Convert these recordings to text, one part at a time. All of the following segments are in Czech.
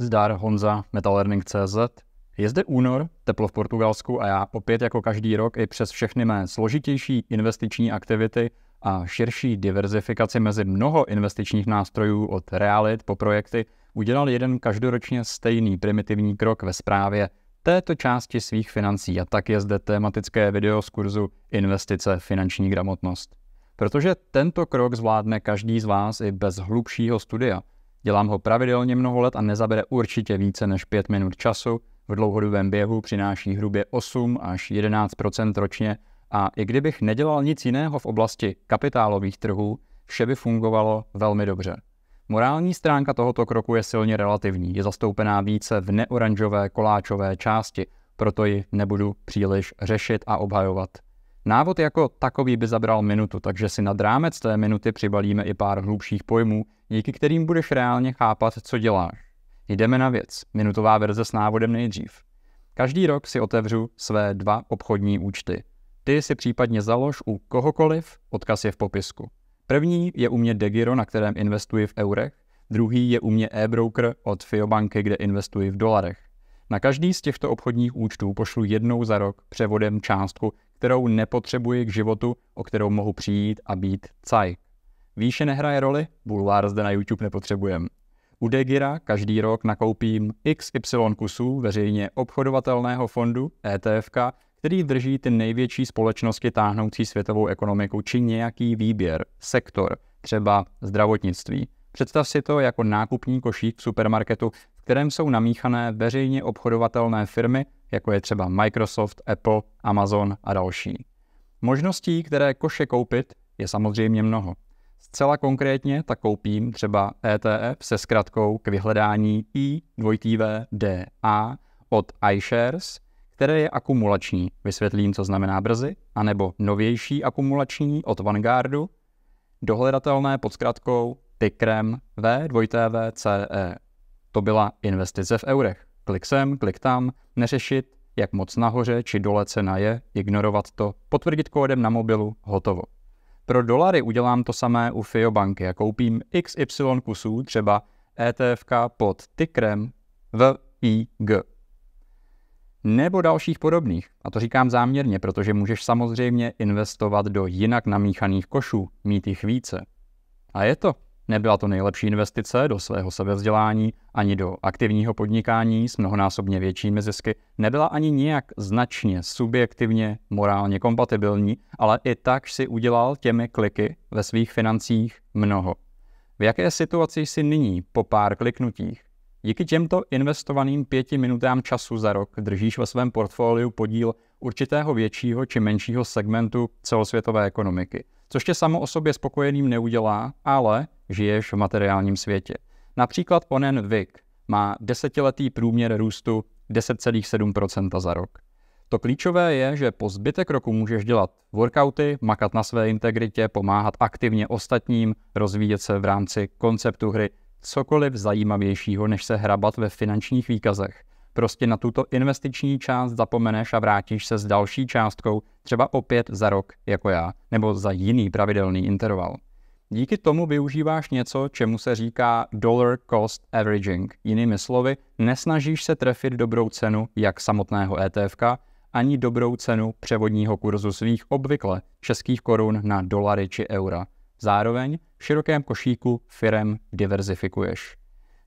Zdar Honza, Metalearning.cz. Je zde únor, teplo v Portugalsku a já opět jako každý rok i přes všechny mé složitější investiční aktivity a širší diverzifikaci mezi mnoho investičních nástrojů od realit po projekty udělal jeden každoročně stejný primitivní krok ve správě této části svých financí a tak je zde tematické video z kurzu Investice finanční gramotnost. Protože tento krok zvládne každý z vás i bez hlubšího studia – Dělám ho pravidelně mnoho let a nezabere určitě více než 5 minut času. V dlouhodobém běhu přináší hrubě 8 až 11% ročně a i kdybych nedělal nic jiného v oblasti kapitálových trhů, vše by fungovalo velmi dobře. Morální stránka tohoto kroku je silně relativní, je zastoupená více v neoranžové koláčové části, proto ji nebudu příliš řešit a obhajovat. Návod jako takový by zabral minutu, takže si nad rámec té minuty přibalíme i pár hlubších pojmů, díky kterým budeš reálně chápat, co děláš. Jdeme na věc. Minutová verze s návodem nejdřív. Každý rok si otevřu své dva obchodní účty. Ty si případně založ u kohokoliv, odkaz je v popisku. První je u mě Degiro, na kterém investuji v eurech, druhý je u mě e-broker od Fiobanky, kde investuji v dolarech. Na každý z těchto obchodních účtů pošlu jednou za rok převodem částku, kterou nepotřebuji k životu, o kterou mohu přijít a být caj. Výše nehraje roli, bulvár zde na YouTube nepotřebujem. U Degira každý rok nakoupím XY kusů veřejně obchodovatelného fondu ETF, který drží ty největší společnosti táhnoucí světovou ekonomiku či nějaký výběr, sektor, třeba zdravotnictví. Představ si to jako nákupní košík v supermarketu, kterém jsou namíchané veřejně obchodovatelné firmy, jako je třeba Microsoft, Apple, Amazon a další. Možností, které koše koupit, je samozřejmě mnoho. Zcela konkrétně tak koupím třeba ETF se zkratkou k vyhledání I2VDA od iShares, které je akumulační, vysvětlím, co znamená brzy, anebo novější akumulační od Vanguardu, dohledatelné pod zkratkou tickerem V2VCE. To byla investice v eurech. Klik sem, klik tam, neřešit, jak moc nahoře či dole cena je, ignorovat to, potvrdit kódem na mobilu, hotovo. Pro dolary udělám to samé u FIO banky a koupím XY kusů, třeba ETF pod tickerem VIG. Nebo dalších podobných. A to říkám záměrně, protože můžeš samozřejmě investovat do jinak namíchaných košů, mít jich více. A je to. Nebyla to nejlepší investice do svého sebevzdělání, ani do aktivního podnikání s mnohonásobně většími zisky, nebyla ani nijak značně subjektivně morálně kompatibilní, ale i tak si udělal těmi kliky ve svých financích mnoho. V jaké situaci jsi nyní po pár kliknutích? Díky těmto investovaným pěti minutám času za rok držíš ve svém portfoliu podíl určitého většího či menšího segmentu celosvětové ekonomiky, což tě samo o sobě spokojeným neudělá, ale žiješ v materiálním světě. Například onen VIK má desetiletý průměr růstu 10,7% za rok. To klíčové je, že po zbytek roku můžeš dělat workouty, makat na své integritě, pomáhat aktivně ostatním, rozvíjet se v rámci konceptu hry, cokoliv zajímavějšího, než se hrabat ve finančních výkazech. Prostě na tuto investiční část zapomeneš a vrátíš se s další částkou třeba opět za rok, jako já, nebo za jiný pravidelný interval. Díky tomu využíváš něco, čemu se říká dollar cost averaging. Jinými slovy, nesnažíš se trefit dobrou cenu jak samotného ETF, ani dobrou cenu převodního kurzu svých obvykle českých korun na dolary či eura. Zároveň v širokém košíku firem diverzifikuješ.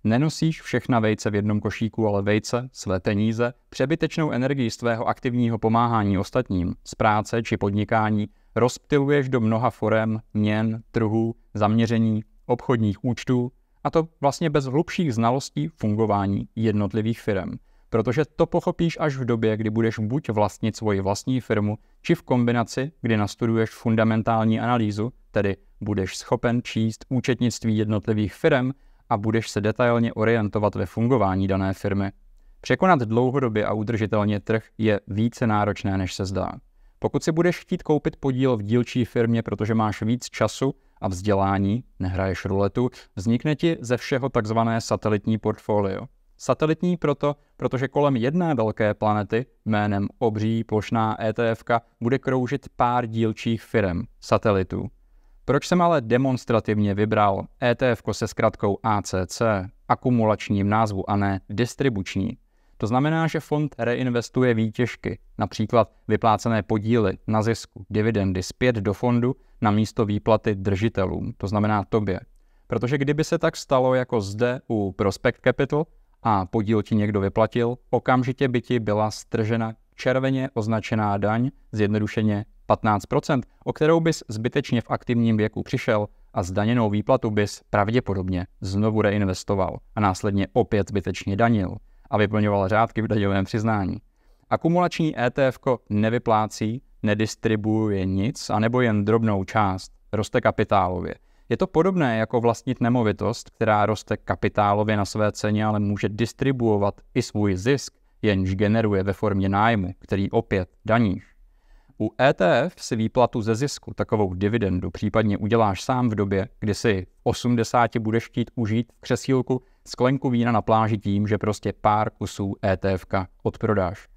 Nenosíš všechna vejce v jednom košíku, ale vejce, své peníze, přebytečnou energii z tvého aktivního pomáhání ostatním, z práce či podnikání rozptiluješ do mnoha forem, měn, trhů, zaměření, obchodních účtů, a to vlastně bez hlubších znalostí fungování jednotlivých firm. Protože to pochopíš až v době, kdy budeš buď vlastnit svoji vlastní firmu, či v kombinaci, kdy nastuduješ fundamentální analýzu, tedy budeš schopen číst účetnictví jednotlivých firm a budeš se detailně orientovat ve fungování dané firmy. Překonat dlouhodobě a udržitelně trh je více náročné, než se zdá. Pokud si budeš chtít koupit podíl v dílčí firmě, protože máš víc času a vzdělání, nehraješ ruletu, vznikne ti ze všeho takzvané satelitní portfolio. Satelitní proto, protože kolem jedné velké planety jménem obří plošná ETF bude kroužit pár dílčích firm, satelitů. Proč jsem ale demonstrativně vybral ETF se zkratkou ACC, akumulačním názvu a ne distribuční? To znamená, že fond reinvestuje výtěžky, například vyplácené podíly na zisku, dividendy zpět do fondu na místo výplaty držitelům, to znamená tobě. Protože kdyby se tak stalo jako zde u Prospect Capital a podíl ti někdo vyplatil, okamžitě by ti byla stržena červeně označená daň, zjednodušeně 15%, o kterou bys zbytečně v aktivním věku přišel a zdaněnou výplatu bys pravděpodobně znovu reinvestoval a následně opět zbytečně danil a vyplňoval řádky v daňovém přiznání. Akumulační ETF nevyplácí, nedistribuuje nic, anebo jen drobnou část, roste kapitálově. Je to podobné jako vlastnit nemovitost, která roste kapitálově na své ceně, ale může distribuovat i svůj zisk, jenž generuje ve formě nájmu, který opět daníš. U ETF si výplatu ze zisku, takovou dividendu, případně uděláš sám v době, kdy si 80 budeš chtít užít v křesílku sklenku vína na pláži tím, že prostě pár kusů ETF odprodáš.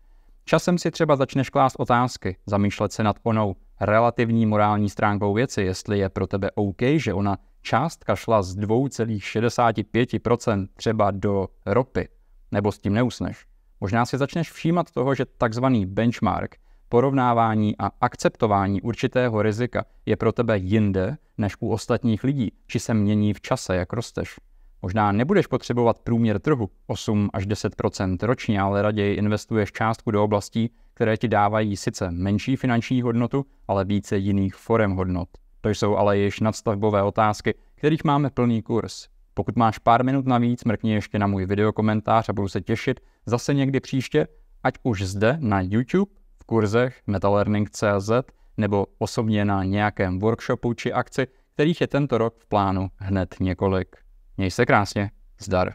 Časem si třeba začneš klást otázky, zamýšlet se nad onou relativní morální stránkou věci, jestli je pro tebe OK, že ona částka šla z 2,65% třeba do ropy, nebo s tím neusneš. Možná si začneš všímat toho, že takzvaný benchmark, porovnávání a akceptování určitého rizika je pro tebe jinde než u ostatních lidí, či se mění v čase, jak rosteš. Možná nebudeš potřebovat průměr trhu 8 až 10% ročně, ale raději investuješ částku do oblastí, které ti dávají sice menší finanční hodnotu, ale více jiných forem hodnot. To jsou ale již nadstavbové otázky, kterých máme plný kurz. Pokud máš pár minut navíc, mrkni ještě na můj videokomentář a budu se těšit zase někdy příště, ať už zde na YouTube, v kurzech metalearning.cz nebo osobně na nějakém workshopu či akci, kterých je tento rok v plánu hned několik. Měj se krásně. Zdar.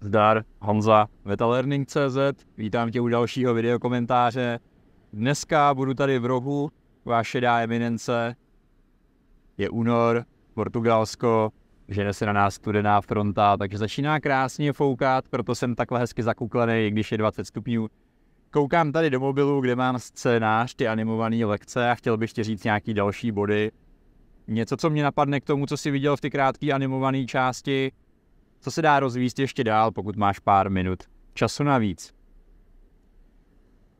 Zdar, Honza, MetaLearning.cz, vítám tě u dalšího videokomentáře. Dneska budu tady v rohu, váš šedá eminence. Je únor, Portugalsko, žene se na nás studená fronta, takže začíná krásně foukat, proto jsem takhle hezky zakuklený, i když je 20 stupňů. Koukám tady do mobilu, kde mám scénář, ty animované lekce a chtěl bych ti říct nějaký další body, něco, co mě napadne k tomu, co jsi viděl v ty krátké animované části, co se dá rozvíst ještě dál, pokud máš pár minut času navíc.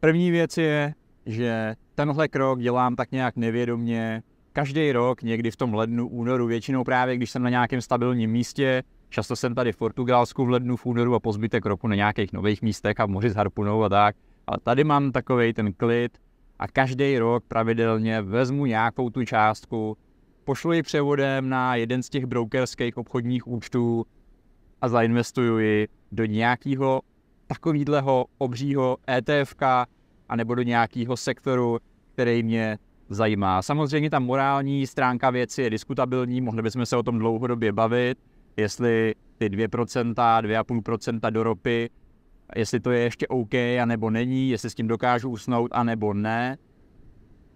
První věc je, že tenhle krok dělám tak nějak nevědomně každý rok, někdy v tom lednu, únoru, většinou právě, když jsem na nějakém stabilním místě, často jsem tady v Portugalsku v lednu, v únoru a po zbytek roku na nějakých nových místech a v moři s harpunou a tak, ale tady mám takový ten klid a každý rok pravidelně vezmu nějakou tu částku, pošlu ji převodem na jeden z těch brokerských obchodních účtů a zainvestuju ji do nějakého takového obřího ETF anebo do nějakého sektoru, který mě zajímá. Samozřejmě ta morální stránka věci je diskutabilní, mohli bychom se o tom dlouhodobě bavit, jestli ty 2%, 2,5% do ropy, jestli to je ještě OK, anebo není, jestli s tím dokážu usnout, anebo ne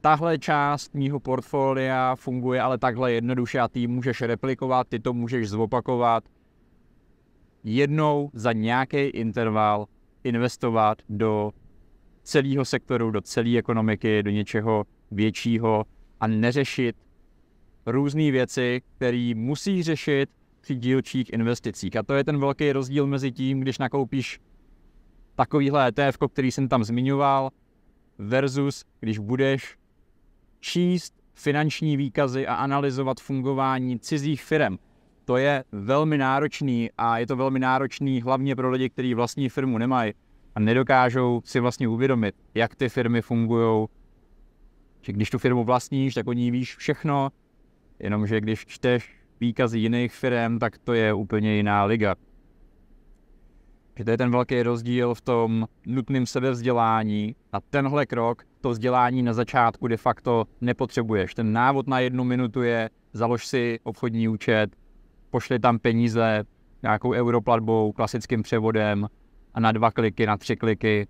tahle část mýho portfolia funguje ale takhle jednoduše a ty můžeš replikovat, ty to můžeš zopakovat. Jednou za nějaký interval investovat do celého sektoru, do celé ekonomiky, do něčeho většího a neřešit různé věci, které musí řešit při dílčích investicích. A to je ten velký rozdíl mezi tím, když nakoupíš takovýhle ETF, který jsem tam zmiňoval, versus když budeš číst finanční výkazy a analyzovat fungování cizích firm. To je velmi náročný a je to velmi náročný hlavně pro lidi, kteří vlastní firmu nemají a nedokážou si vlastně uvědomit, jak ty firmy fungují. Že když tu firmu vlastníš, tak o ní víš všechno, jenomže když čteš výkazy jiných firm, tak to je úplně jiná liga. Že to je ten velký rozdíl v tom nutném sebevzdělání a tenhle krok, to vzdělání na začátku de facto nepotřebuješ. Ten návod na jednu minutu je, založ si obchodní účet, pošli tam peníze nějakou europlatbou, klasickým převodem a na dva kliky, na tři kliky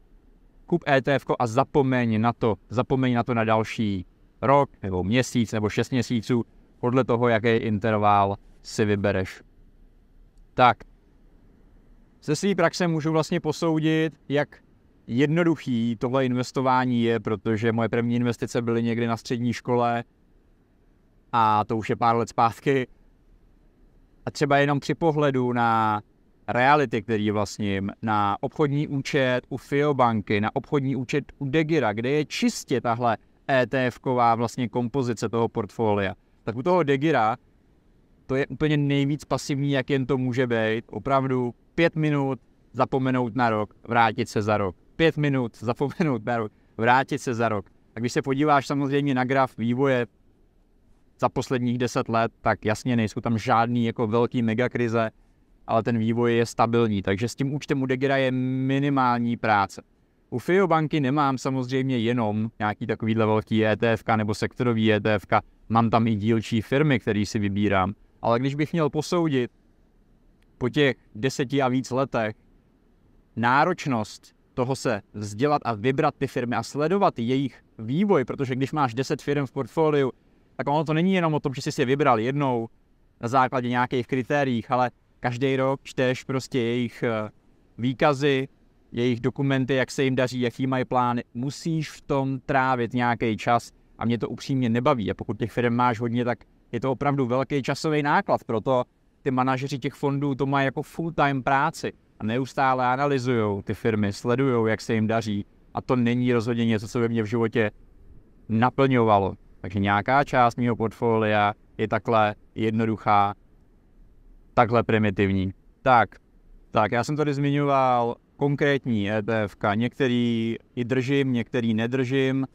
kup ETF a zapomeň na to, zapomeň na to na další rok, nebo měsíc, nebo šest měsíců, podle toho, jaký interval si vybereš. Tak, ze své praxe můžu vlastně posoudit, jak jednoduchý tohle investování je, protože moje první investice byly někdy na střední škole a to už je pár let zpátky. A třeba jenom při pohledu na reality, který vlastním, na obchodní účet u Fiobanky, na obchodní účet u Degira, kde je čistě tahle ETF-ková vlastně kompozice toho portfolia. Tak u toho Degira to je úplně nejvíc pasivní, jak jen to může být. Opravdu pět minut zapomenout na rok, vrátit se za rok. Pět minut zapomenout na rok, vrátit se za rok. A když se podíváš samozřejmě na graf vývoje za posledních deset let, tak jasně nejsou tam žádný jako velký megakrize, ale ten vývoj je stabilní, takže s tím účtem u Degira je minimální práce. U FIO banky nemám samozřejmě jenom nějaký takovýhle velký ETF nebo sektorový ETF, mám tam i dílčí firmy, který si vybírám, ale když bych měl posoudit po těch deseti a víc letech náročnost toho se vzdělat a vybrat ty firmy a sledovat jejich vývoj, protože když máš 10 firm v portfoliu, tak ono to není jenom o tom, že jsi si vybral jednou na základě nějakých kritérií, ale každý rok čteš prostě jejich eh, výkazy, jejich dokumenty, jak se jim daří, jaký mají plány. Musíš v tom trávit nějaký čas a mě to upřímně nebaví. A pokud těch firm máš hodně, tak je to opravdu velký časový náklad. Proto ty manažeři těch fondů to mají jako full-time práci a neustále analyzují ty firmy, sledují, jak se jim daří. A to není rozhodně něco, co by mě v životě naplňovalo. Takže nějaká část mého portfolia je takhle jednoduchá, takhle primitivní. Tak, tak já jsem tady zmiňoval konkrétní ETF, některý i držím, některý nedržím,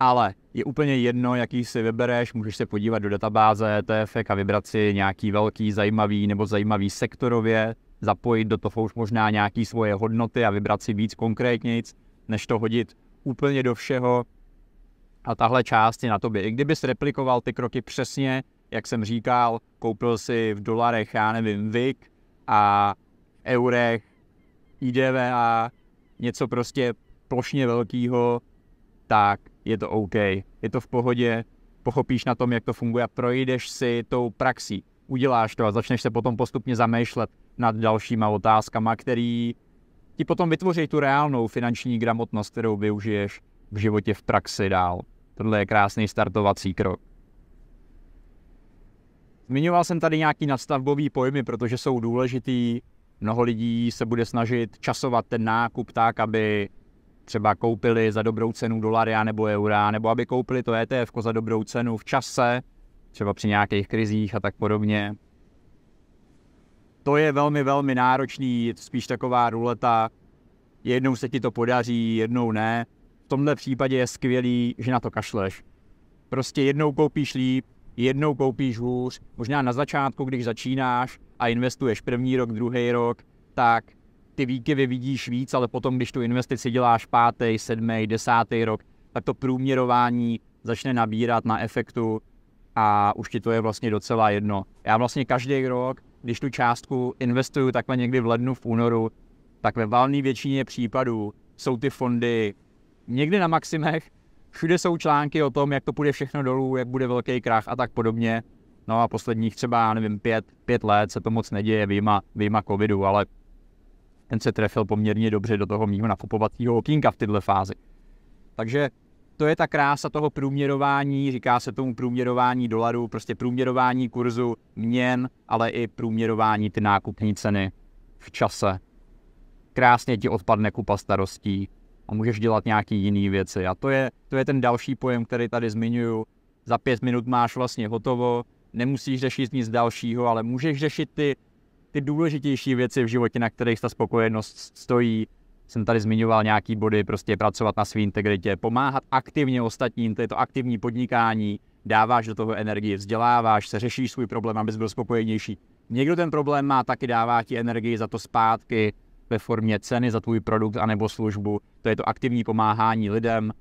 ale je úplně jedno, jaký si vybereš, můžeš se podívat do databáze ETF a vybrat si nějaký velký, zajímavý nebo zajímavý sektorově, zapojit do toho už možná nějaký svoje hodnoty a vybrat si víc konkrétnějc, než to hodit úplně do všeho. A tahle část je na tobě. I kdybys replikoval ty kroky přesně, jak jsem říkal, koupil si v dolarech, já nevím, VIK a eurech, IDVA, něco prostě plošně velkýho, tak je to OK. Je to v pohodě, pochopíš na tom, jak to funguje a projdeš si tou praxí. Uděláš to a začneš se potom postupně zamýšlet nad dalšíma otázkama, který ti potom vytvoří tu reálnou finanční gramotnost, kterou využiješ v životě v praxi dál. Tohle je krásný startovací krok. Zmiňoval jsem tady nějaký nadstavbový pojmy, protože jsou důležitý. Mnoho lidí se bude snažit časovat ten nákup tak, aby třeba koupili za dobrou cenu dolary nebo eura, nebo aby koupili to ETF za dobrou cenu v čase, třeba při nějakých krizích a tak podobně. To je velmi, velmi náročný, spíš taková ruleta. Jednou se ti to podaří, jednou ne. V tomhle případě je skvělý, že na to kašleš. Prostě jednou koupíš líp, jednou koupíš hůř. Možná na začátku, když začínáš a investuješ první rok, druhý rok, tak ty výkyvy vidíš víc, ale potom, když tu investici děláš pátý, sedmý, desátý rok, tak to průměrování začne nabírat na efektu a už ti to je vlastně docela jedno. Já vlastně každý rok, když tu částku investuju takhle někdy v lednu, v únoru, tak ve valné většině případů jsou ty fondy někdy na maximech, všude jsou články o tom, jak to půjde všechno dolů, jak bude velký krach a tak podobně. No a posledních třeba, nevím, pět, pět let se to moc neděje, výjima, výjima covidu, ale ten se trefil poměrně dobře do toho mýho nakupovacího okýnka v této fázi. Takže to je ta krása toho průměrování, říká se tomu průměrování dolarů, prostě průměrování kurzu měn, ale i průměrování ty nákupní ceny v čase. Krásně ti odpadne kupa starostí a můžeš dělat nějaký jiný věci. A to je, to je ten další pojem, který tady zmiňuju. Za pět minut máš vlastně hotovo, nemusíš řešit nic dalšího, ale můžeš řešit ty ty důležitější věci v životě, na kterých ta spokojenost stojí. Jsem tady zmiňoval nějaký body, prostě pracovat na své integritě, pomáhat aktivně ostatním, to je to aktivní podnikání, dáváš do toho energii, vzděláváš se, řešíš svůj problém, abys byl spokojenější. Někdo ten problém má, taky dává ti energii za to zpátky ve formě ceny za tvůj produkt anebo službu. To je to aktivní pomáhání lidem.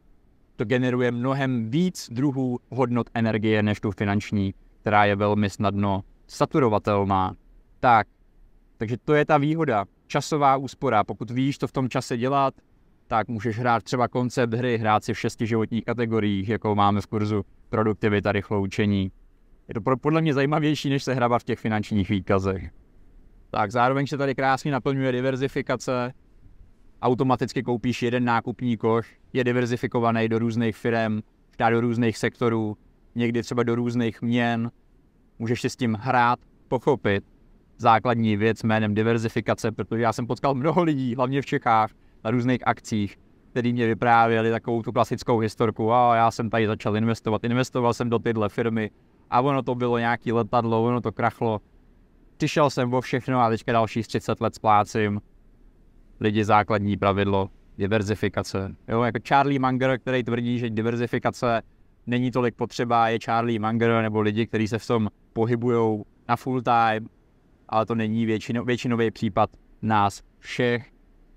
To generuje mnohem víc druhů hodnot energie než tu finanční, která je velmi snadno saturovatelná. Tak, takže to je ta výhoda, časová úspora. Pokud víš, to v tom čase dělat, tak můžeš hrát třeba koncept hry, hrát si v šesti životních kategoriích, jako máme v kurzu produktivita, rychlo učení. Je to podle mě zajímavější, než se hrabat v těch finančních výkazech. Tak zároveň se tady krásně naplňuje diverzifikace. Automaticky koupíš jeden nákupní koš, je diverzifikovaný do různých firm, do různých sektorů, někdy třeba do různých měn, můžeš si s tím hrát, pochopit základní věc jménem diverzifikace, protože já jsem potkal mnoho lidí, hlavně v Čechách, na různých akcích, který mě vyprávěli takovou tu klasickou historku, a já jsem tady začal investovat, investoval jsem do tyhle firmy a ono to bylo nějaký letadlo, ono to krachlo. Přišel jsem o všechno a teďka dalších 30 let splácím. Lidi základní pravidlo, diverzifikace. Jo, jako Charlie Munger, který tvrdí, že diverzifikace není tolik potřeba, je Charlie Munger nebo lidi, kteří se v tom pohybují na full time, ale to není většino, většinový případ nás všech,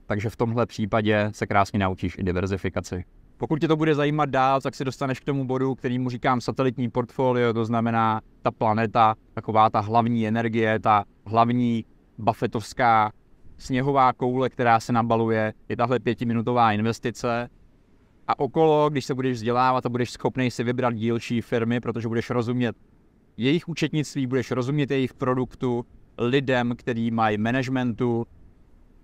takže v tomhle případě se krásně naučíš i diverzifikaci. Pokud tě to bude zajímat dál, tak si dostaneš k tomu bodu, kterýmu říkám satelitní portfolio, to znamená ta planeta, taková ta hlavní energie, ta hlavní buffetovská sněhová koule, která se nabaluje, je tahle pětiminutová investice. A okolo, když se budeš vzdělávat a budeš schopný si vybrat dílčí firmy, protože budeš rozumět jejich účetnictví, budeš rozumět jejich produktu, lidem, který mají managementu,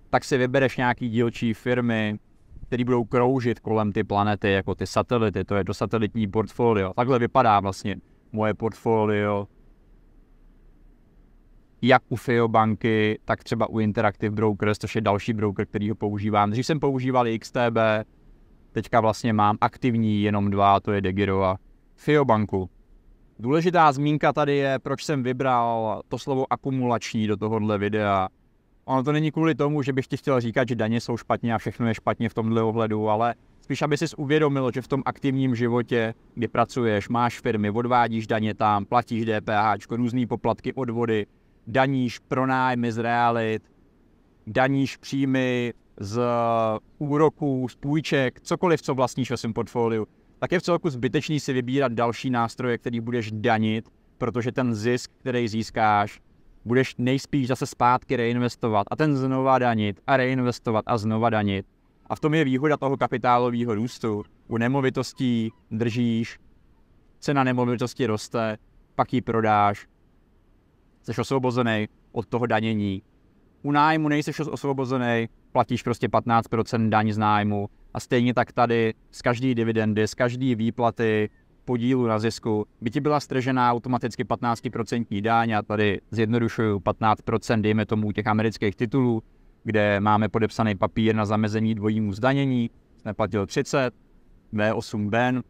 tak si vybereš nějaký dílčí firmy, které budou kroužit kolem ty planety, jako ty satelity, to je to satelitní portfolio. Takhle vypadá vlastně moje portfolio, jak u FIO banky, tak třeba u Interactive Brokers, což je další broker, který ho používám. Dřív jsem používal XTB, teďka vlastně mám aktivní jenom dva, to je Degiro a FIO banku. Důležitá zmínka tady je, proč jsem vybral to slovo akumulační do tohohle videa. Ono to není kvůli tomu, že bych ti chtěl říkat, že daně jsou špatně a všechno je špatně v tomhle ohledu, ale spíš, aby si uvědomil, že v tom aktivním životě, kdy pracuješ, máš firmy, odvádíš daně tam, platíš DPH, různé poplatky, odvody, daníš pronájmy z realit, daníš příjmy z úroků, z půjček, cokoliv, co vlastníš ve svém portfoliu, tak je v celku zbytečný si vybírat další nástroje, který budeš danit, protože ten zisk, který získáš, budeš nejspíš zase zpátky reinvestovat a ten znova danit a reinvestovat a znova danit. A v tom je výhoda toho kapitálového růstu. U nemovitostí držíš, cena nemovitosti roste, pak ji prodáš, jsi osvobozený od toho danění. U nájmu nejsi osvobozený, platíš prostě 15% daň z nájmu a stejně tak tady z každé dividendy, z každé výplaty, podílu na zisku by ti byla stržená automaticky 15% daň a tady zjednodušuju 15%, dejme tomu těch amerických titulů, kde máme podepsaný papír na zamezení dvojímu zdanění, neplatil 30, V8 Ben,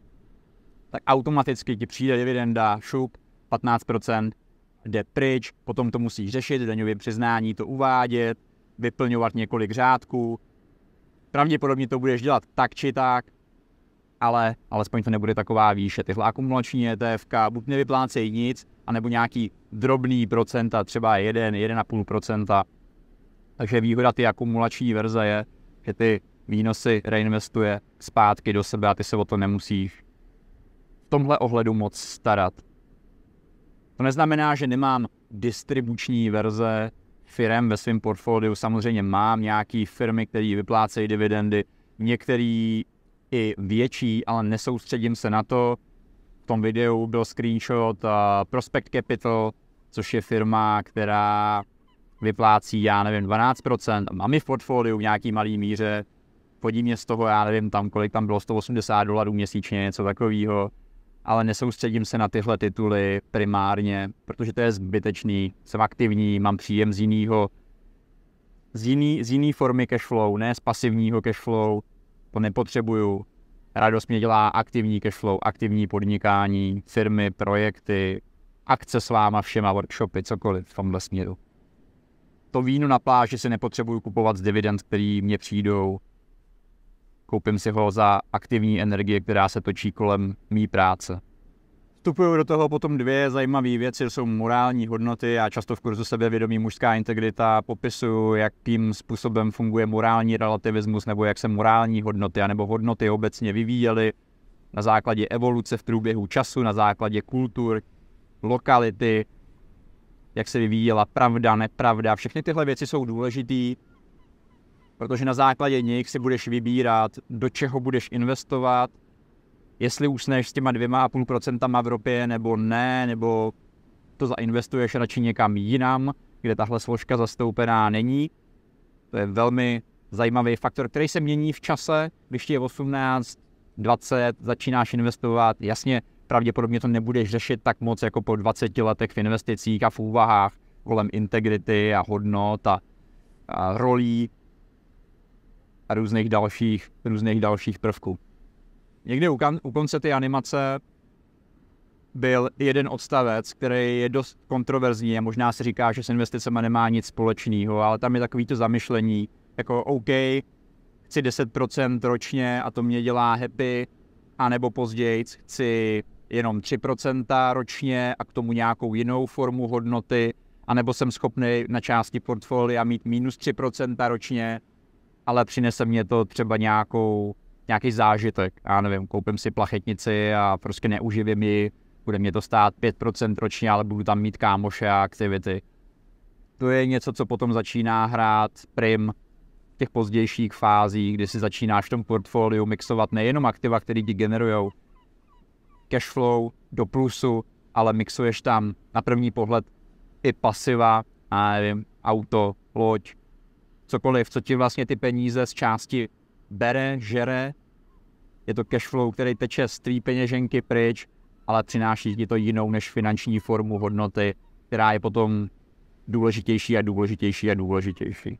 tak automaticky ti přijde dividenda, šup, 15%, jde pryč, potom to musíš řešit, daňově přiznání to uvádět, vyplňovat několik řádků. Pravděpodobně to budeš dělat tak či tak, ale alespoň to nebude taková výše. Tyhle akumulační ETF buď nevyplácejí nic, anebo nějaký drobný procenta, třeba 1, 1,5%. Takže výhoda ty akumulační verze je, že ty výnosy reinvestuje zpátky do sebe a ty se o to nemusíš v tomhle ohledu moc starat. To neznamená, že nemám distribuční verze firm ve svém portfoliu. Samozřejmě mám nějaké firmy, které vyplácejí dividendy, některé i větší, ale nesoustředím se na to. V tom videu byl screenshot uh, Prospect Capital, což je firma, která vyplácí, já nevím, 12%, mám i v portfoliu v nějaký malý míře, podí mě z toho, já nevím tam, kolik tam bylo, 180 dolarů měsíčně, něco takového, ale nesoustředím se na tyhle tituly primárně, protože to je zbytečný, jsem aktivní, mám příjem z jiného, z jiný, z jiný formy cashflow, ne z pasivního cashflow, to nepotřebuju. Radost mě dělá aktivní cashflow, aktivní podnikání, firmy, projekty, akce s váma všema, workshopy, cokoliv v tomhle směru. To víno na pláži si nepotřebuju kupovat z dividend, který mě přijdou. Koupím si ho za aktivní energie, která se točí kolem mý práce. Vstupují do toho potom dvě zajímavé věci, jsou morální hodnoty. Já často v kurzu sebevědomí mužská integrita popisuju, jakým způsobem funguje morální relativismus, nebo jak se morální hodnoty, anebo hodnoty obecně vyvíjely na základě evoluce v průběhu času, na základě kultur, lokality, jak se vyvíjela pravda, nepravda. Všechny tyhle věci jsou důležité, protože na základě nich si budeš vybírat, do čeho budeš investovat, jestli usneš s těma dvěma a půl procentama v ropě nebo ne, nebo to zainvestuješ radši někam jinam, kde tahle složka zastoupená není. To je velmi zajímavý faktor, který se mění v čase, když ti je 18, 20, začínáš investovat, jasně, pravděpodobně to nebudeš řešit tak moc jako po 20 letech v investicích a v úvahách kolem integrity a hodnot a, a rolí a různých dalších, různých dalších prvků. Někdy u, kan, u konce ty animace byl jeden odstavec, který je dost kontroverzní a možná se říká, že s investicemi nemá nic společného, ale tam je takový to zamyšlení, jako OK, chci 10% ročně a to mě dělá happy, anebo později chci jenom 3% ročně a k tomu nějakou jinou formu hodnoty, anebo jsem schopný na části portfolia mít minus 3% ročně, ale přinese mě to třeba nějakou, nějaký zážitek. Já nevím, koupím si plachetnici a prostě neuživím ji, bude mě to stát 5% ročně, ale budu tam mít kámoše a aktivity. To je něco, co potom začíná hrát prim v těch pozdějších fázích, kdy si začínáš v tom portfoliu mixovat nejenom aktiva, které ti generují cashflow do plusu, ale mixuješ tam na první pohled i pasiva, a nevím, auto, loď, cokoliv, co ti vlastně ty peníze z části bere, žere. Je to cashflow, který teče z tvý peněženky pryč, ale přináší ti to jinou než finanční formu hodnoty, která je potom důležitější a důležitější a důležitější.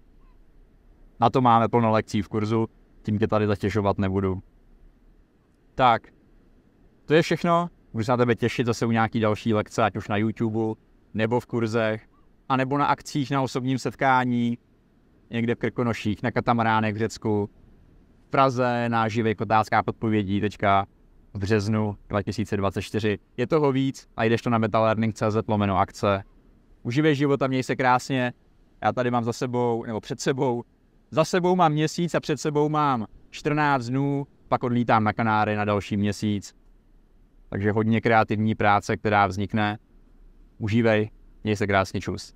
Na to máme plno lekcí v kurzu, tím tě tady zatěžovat nebudu. Tak, to je všechno. Můžu se na tebe těšit zase u nějaký další lekce, ať už na YouTube, nebo v kurzech, a nebo na akcích na osobním setkání, někde v Krkonoších, na katamaránech v Řecku, Praze na živých otázkách odpovědí teďka v březnu 2024. Je toho víc a jdeš to na metallearning.cz lomeno akce. Uživej život a měj se krásně. Já tady mám za sebou, nebo před sebou, za sebou mám měsíc a před sebou mám 14 dnů, pak odlítám na Kanáry na další měsíc. Takže hodně kreativní práce, která vznikne. Užívej, měj se krásně, čus.